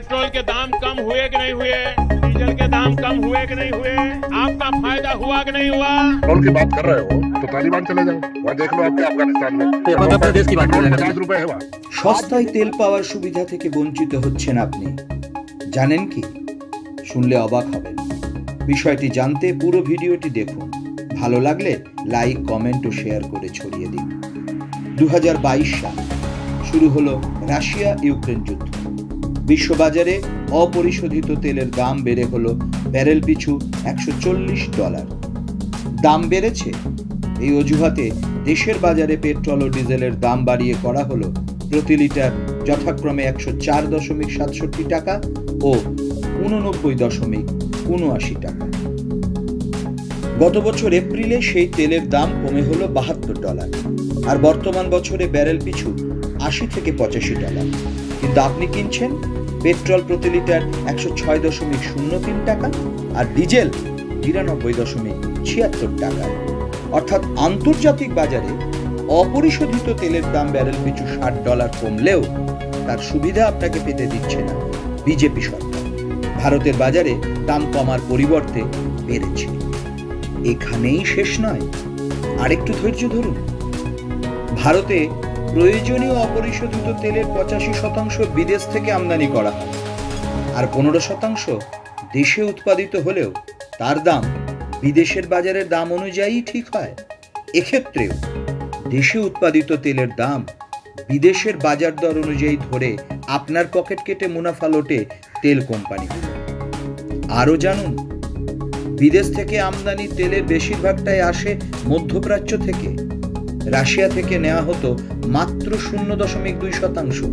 Petrol के दाम कम हुए कि नहीं हुए डीजल के दाम कम हुए कि नहीं हुए आपका फायदा हुआ कि नहीं हुआ पेट्रोल की बात कर रहे हो तो तालिबान चले जाओ वहाँ देख लो आपके अफगानिस्तान में तो मध्य प्रदेश की बात कर रहे हैं। पचास रुपए है वहाँ সস্তায় তেল পাওয়ার সুবিধা থেকে বঞ্চিত হচ্ছেন আপনি জানেন কি শুনলে অবাক হবেন বিষয়টি জানতে পুরো ভিডিওটি দেখুন ভালো লাগলে লাইক কমেন্ট ও শেয়ার করে ছড়িয়ে দিন দু সাল শুরু হলো রাশিয়া ইউক্রেন যুদ্ধ বিশ্ববাজারে অপরিশোধিত তেলের দাম বেড়ে হলো ব্যারেল পিছু একশো চল্লিশ ডলার। দাম বেড়েছে। এই অজুহাতে দেশের বাজারে পেট্রোল ও ডিজেলের দাম বাড়িয়ে করা হলো প্রতি লিটার যথাক্রমে একশো চার দশমিক সাতষট্টি টাকা ও উননব্বই দশমিক উনআশি টাকা। গত বছর এপ্রিলে সেই তেলের দাম কমে হলো বাহাত্তর ডলার আর বর্তমান বছরে ব্যারেল পিছু আশি থেকে পঁচাশি ডলার। কিন্তু আপনি কিনছেন? পেট্রোল প্রতি লিটার একশো ছয় দশমিক শূন্য তিন টাকা আর ডিজেল বিরানব্বই দশমিক ছিয়াত্তর টাকা। অর্থাৎ আন্তর্জাতিক বাজারে অপরিশোধিত তেলের দাম ব্যারেল পিছু ষাট ডলার কমলেও তার সুবিধা আপনাকে পেতে দিচ্ছে না বিজেপি সরকার। ভারতের বাজারে দাম কমার পরিবর্তে বেড়েছে। এখানেই শেষ নয়, আরেকটু ধৈর্য ধরুন। ভারতে প্রয়োজনীয় অপরিশোধিত তেলের পঁচাশি শতাংশ বিদেশ থেকে আমদানি করা হয়। আর পনেরো শতাংশ দেশে উৎপাদিত হলেও তার দাম বিদেশের বাজারের দাম অনুযায়ী ঠিক হয়। এক্ষেত্রেও দেশে উৎপাদিত তেলের দাম বিদেশের বাজার দর অনুযায়ী ধরে আপনার পকেট কেটে মুনাফা লোটে তেল কোম্পানিগুলো আরও জানুন, বিদেশ থেকে আমদানি তেলের বেশিরভাগটাই আসে মধ্যপ্রাচ্য থেকে। রাশিয়া থেকে নেওয়া হতো মাত্র শূন্য দশমিক দুই শতাংশ।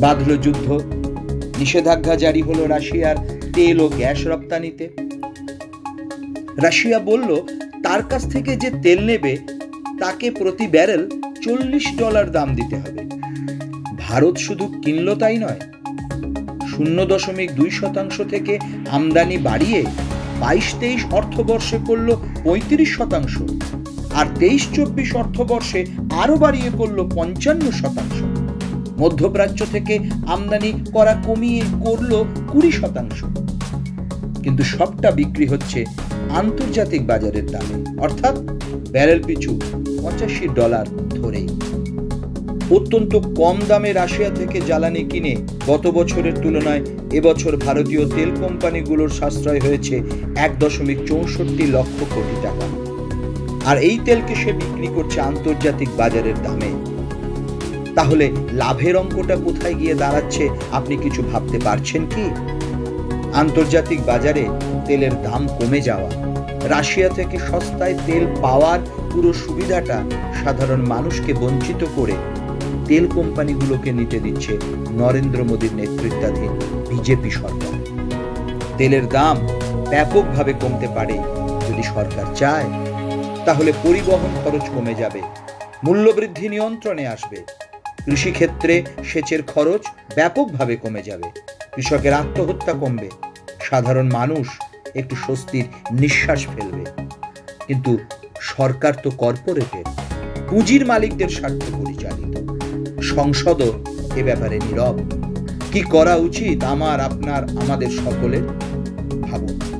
বাঁধল যুদ্ধ, নিষেধাজ্ঞা জারি হলো রাশিয়ার তেল ও গ্যাস রপ্তানিতে। রাশিয়া বলল, তার কাছ থেকে যে তেল নেবে, তাকে প্রতি ব্যারেল চল্লিশ ডলার দাম দিতে হবে। ভারত শুধু কিনল তাই নয়, শূন্য দশমিক দুই শতাংশ থেকে আমদানি বাড়িয়ে বাইশ তেইশ অর্থবর্ষে করল পঁয়ত্রিশ শতাংশ। আর তেইশ চব্বিশ অর্থবর্ষে আরও বাড়িয়ে করল পঞ্চান্ন শতাংশ। মধ্যপ্রাচ্য থেকে আমদানি করা কমিয়ে করল কুড়ি শতাংশ। কিন্তু সবটা বিক্রি হচ্ছে আন্তর্জাতিক বাজারের দামে। অর্থাৎ ব্যারেল পিছু পঁচাশি ডলার ধরেই। অত্যন্ত কম দামে রাশিয়া থেকে জ্বালানি কিনে গত বছরের তুলনায় এবছর ভারতীয় তেল কোম্পানিগুলোর সাশ্রয় হয়েছে এক দশমিক চৌষট্টি লক্ষ কোটি টাকা। আর এই তেলকে সে বিক্রি করছে আন্তর্জাতিক বাজারের দামে। তাহলে লাভের অঙ্কটা কোথায় গিয়ে দাঁড়াচ্ছে, আপনি কিছু ভাবতে পারছেন কি? আন্তর্জাতিক বাজারে তেলের দাম কমে যাওয়া, রাশিয়া থেকে সস্তায় তেল পাওয়ার পুরো সুবিধাটা সাধারণ মানুষকে বঞ্চিত করে তেল কোম্পানিগুলোকে নিতে দিচ্ছে নরেন্দ্র মোদীর নেতৃত্বাধীন বিজেপি সরকার। তেলের দাম ব্যাপকভাবে কমতে পারে যদি সরকার চায়। তাহলে পরিবহন খরচ কমে যাবে, মূল্যবৃদ্ধি নিয়ন্ত্রণে আসবে। কৃষিক্ষেত্রে সেচের খরচ ব্যাপকভাবে কমে যাবে, কৃষকের আত্মহত্যা কমবে, সাধারণ মানুষ একটু স্বস্তির নিঃশ্বাস ফেলবে। কিন্তু সরকার তো কর্পোরেটের পুঁজির মালিকদের স্বার্থে পরিচালিত, সংসদও এ ব্যাপারে নীরব। কি করা উচিত আমার, আপনার, আমাদের সকলের? ভাবুন।